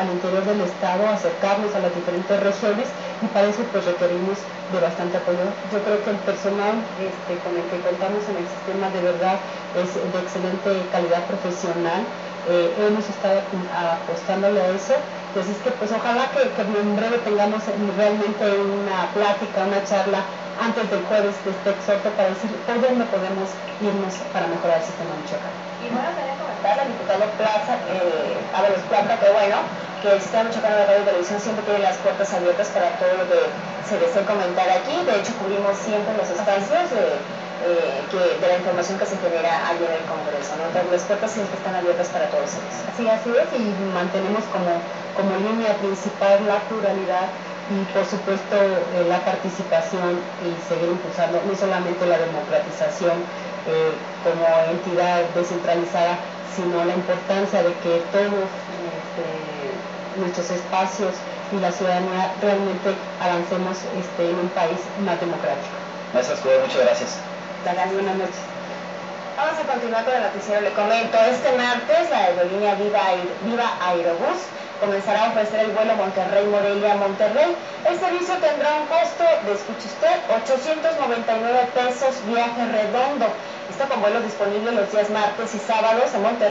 al interior del Estado, acercarnos a las diferentes regiones y para eso pues requerimos de bastante apoyo. Yo creo que el personal este, con el que contamos en el sistema de verdad es de excelente calidad profesional. Eh, hemos estado apostándole a eso. Entonces que pues ojalá que, en breve tengamos realmente una plática, una charla antes del jueves de este exhorto para decir por dónde podemos irnos para mejorar el sistema de Michoacán. Y bueno, también comentar al diputado Plaza, eh, los Plata, que bueno, que el sistema Michoacán de Radio y Televisión siempre tiene las puertas abiertas para todo lo que se desee comentar aquí. De hecho, cubrimos siempre los espacios de, eh, que, de la información que se genera allí en el Congreso. ¿no? Entonces, las puertas siempre están abiertas para todos ellos. Así, así es, y mantenemos como, como línea principal la pluralidad y por supuesto eh, la participación y seguir impulsando no solamente la democratización eh, como entidad descentralizada, sino la importancia de que todos este, nuestros espacios y la ciudadanía realmente avancemos este, en un país más democrático. Maestra Escudero, muchas gracias. Buenas noches. Vamos a continuar con el noticiero. Le comento, este martes la aerolínea Viva, Viva Aerobús comenzará a ofrecer el vuelo Monterrey-Morelia-Monterrey. El servicio tendrá un costo de, escuche usted, 899 pesos viaje redondo. Esto con vuelos disponibles los días martes y sábados en Monterrey.